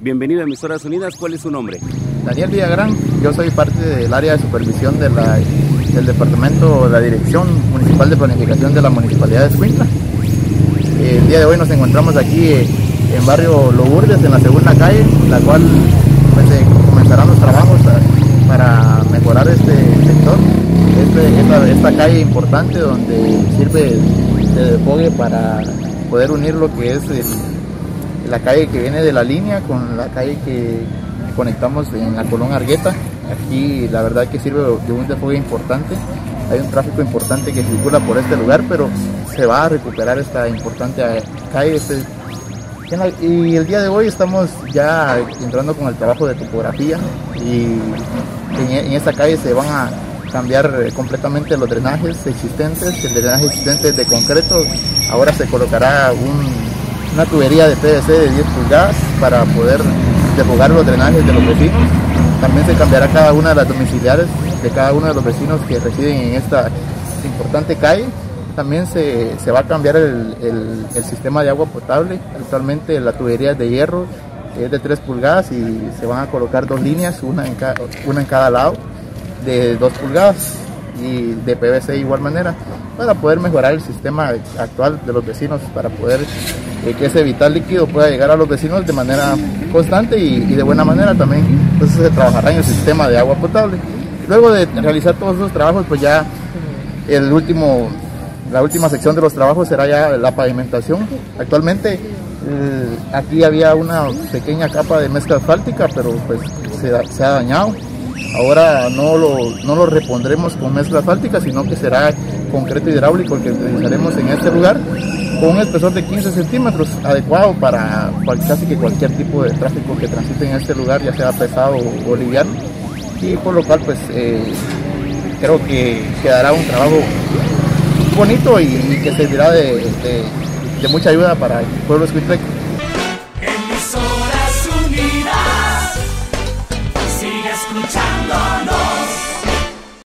Bienvenido a Emisoras Unidas, ¿cuál es su nombre? Daniel Villagrán, yo soy parte del área de supervisión de la, del departamento, de la Dirección Municipal de Planificación de la Municipalidad de Escuintla. El día de hoy nos encontramos aquí en barrio Lourdes, en la segunda calle, la cual pues, comenzarán los trabajos para mejorar este sector, este, esta, calle importante donde sirve de desfogue para poder unir lo que es la calle que viene de la línea con la calle que conectamos en la Colón Argueta. Aquí la verdad que sirve de un desfogue importante. Hay un tráfico importante que circula por este lugar, pero se va a recuperar esta importante calle. Este, y el día de hoy estamos ya entrando con el trabajo de topografía y en, esta calle se van a cambiar completamente los drenajes existentes. El drenaje existente es de concreto. Ahora se colocará una tubería de PVC de 10 pulgadas para poder desfogar los drenajes de los vecinos. También se cambiará cada una de las domiciliares de cada uno de los vecinos que residen en esta importante calle también se, va a cambiar el, sistema de agua potable. Actualmente la tubería es de hierro, es de 3 pulgadas y se van a colocar dos líneas, una en, una en cada lado, de 2 pulgadas y de PVC de igual manera, para poder mejorar el sistema actual de los vecinos, para poder eh, que ese vital líquido pueda llegar a los vecinos de manera constante y, de buena manera también. Entonces se trabajará en el sistema de agua potable. Luego de realizar todos esos trabajos, pues ya el último la última sección de los trabajos será ya la pavimentación. Actualmente eh, aquí había una pequeña capa de mezcla asfáltica, pero pues se, ha dañado. Ahora no lo, no lo repondremos con mezcla asfáltica, sino que será concreto hidráulico el que utilizaremos en este lugar, con un espesor de 15 centímetros, adecuado para casi que cualquier tipo de tráfico que transite en este lugar, ya sea pesado o, liviano. Y por lo cual, pues eh, creo que quedará un trabajo bonito y, que servirá de, de, mucha ayuda para el pueblo escuintleco.